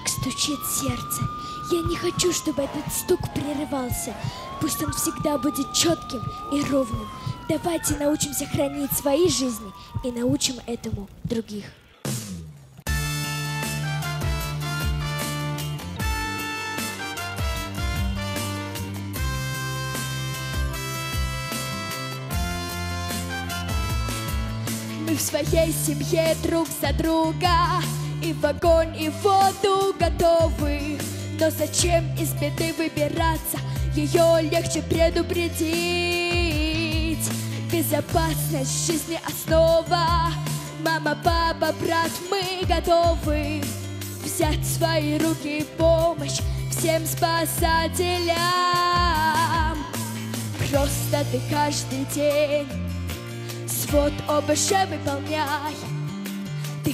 Так стучит сердце. Я не хочу, чтобы этот стук прерывался. Пусть он всегда будет четким и ровным. Давайте научимся хранить свои жизни и научим этому других. Мы в своей семье друг за друга И в огонь, и в воду готовы. Но зачем из беды выбираться? Ее легче предупредить. Безопасность жизни основа. Мама, папа, брат, мы готовы Взять свои руки помощь Всем спасателям. Просто ты каждый день Свод ОБЖ выполняй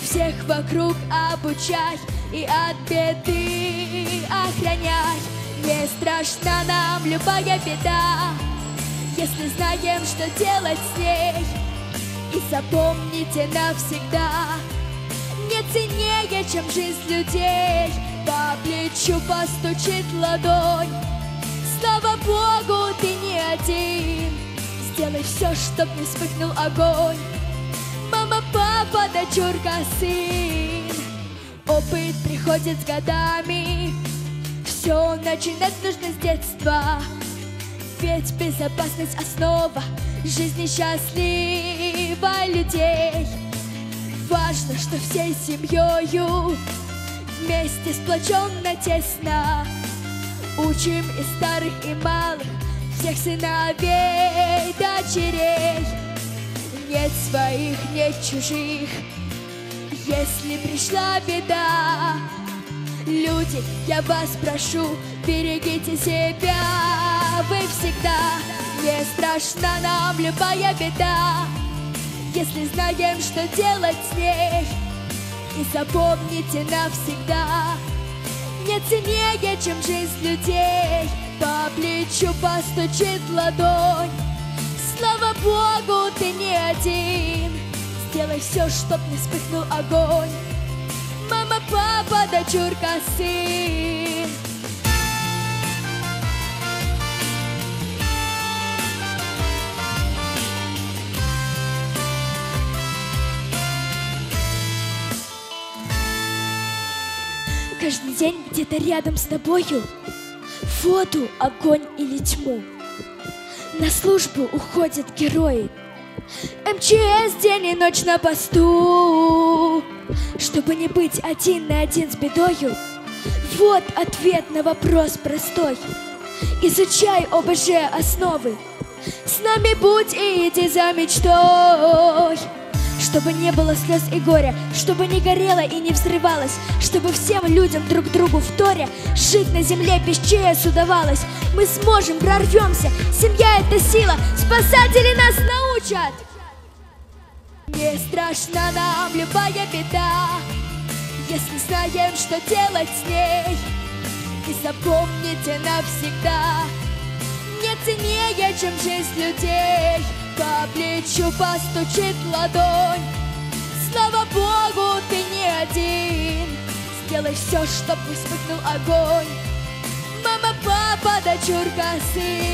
всех вокруг обучай И от беды охраняй Не страшна нам любая беда Если знаем, что делать с ней. И запомните навсегда Не ценнее, чем жизнь людей. По плечу постучит ладонь. Слава Богу, ты не один. Сделай все, чтоб не вспыхнул огонь дочурка, сын. Опыт приходит с годами. Все начинать нужно с детства. Ведь безопасность основа Жизни счастливой людей. Важно, что всей семьей Вместе сплоченно тесно. Учим и старых, и малых Всех сыновей, дочерей Нет своих, нет чужих. Если пришла беда Люди, я вас прошу Берегите себя. Вы всегда Не страшна нам любая беда. Если знаем, что делать с ней И запомните навсегда. Не ценнее, чем жизнь людей. По плечу постучит ладонь Слава Богу, ты не один. Сделай все, чтоб не вспыхнул огонь. Мама, папа, дочурка, сын. Каждый день где-то рядом с тобою воду, огонь или тьму На службу уходят герои. МЧС день и ночь на посту. Чтобы не быть один на один с бедою Вот ответ на вопрос простой. Изучай ОБЖ основы. С нами будь и иди за мечтой чтобы не было слез и горя, чтобы не горело и не взрывалось, чтобы всем людям друг другу в торе жить на земле без ЧС удавалось. Мы сможем, прорвемся, семья это сила, спасатели нас научат. Не страшна нам любая беда, если знаем, что делать с ней. И запомните навсегда, не ценнее, чем жизнь людей. По плечу постучит ладонь. Слава Богу, ты не один. Сделай все, чтоб вспыхнул огонь. Мама, папа, дочурка, сын